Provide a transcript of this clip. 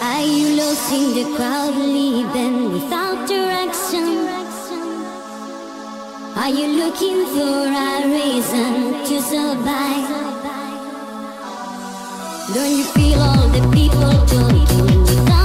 Are you lost in the crowd leaving without direction? Are you looking for a reason to survive? Don't you feel all the people talking?